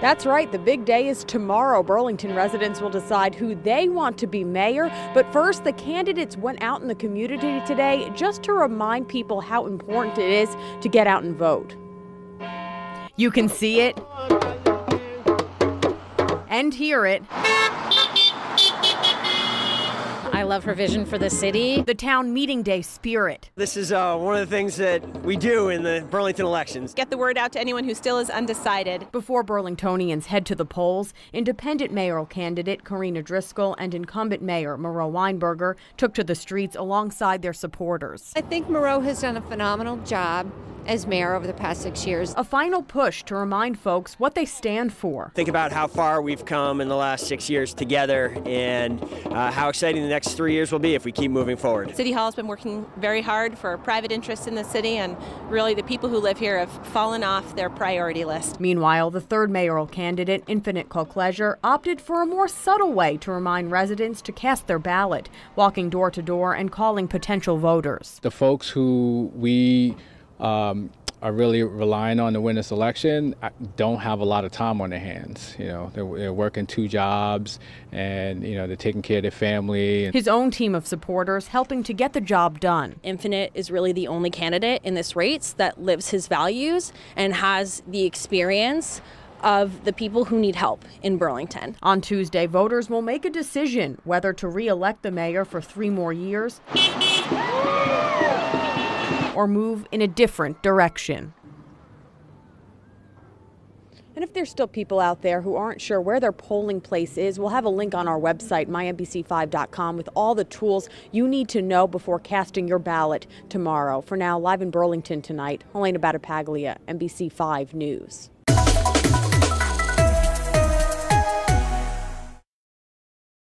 That's right, the big day is tomorrow. Burlington residents will decide who they want to be mayor. But first, the candidates went out in the community today just to remind people how important it is to get out and vote. You can see it and hear it. I love her vision for the city. The town meeting day spirit. This is uh, one of the things that we do in the Burlington elections. Get the word out to anyone who still is undecided. Before Burlingtonians head to the polls, independent mayoral candidate Carina Driscoll and incumbent mayor Miro Weinberger took to the streets alongside their supporters. I think Moreau has done a phenomenal job as mayor over the past six years. A final push to remind folks what they stand for. Think about how far we've come in the last six years together and uh, how exciting the next three years will be if we keep moving forward. City Hall has been working very hard for private interests in the city, and really the people who live here have fallen off their priority list. Meanwhile, the third mayoral candidate, Infinite Culcleasure, opted for a more subtle way to remind residents to cast their ballot, walking door to door and calling potential voters. The folks who we um, are really relying on to win this election don't have a lot of time on their hands. You know, they're, they're, working two jobs and, you know, they're taking care of their family. His own team of supporters helping to get the job done. Infinite is really the only candidate in this race that lives his values and has the experience of the people who need help in Burlington. On Tuesday, voters will make a decision whether to re elect the mayor for three more years or move in a different direction. And if there's still people out there who aren't sure where their polling place is, we'll have a link on our website, mynbc5.com, with all the tools you need to know before casting your ballot tomorrow. For now, live in Burlington tonight, Helena Battipaglia, NBC5 News.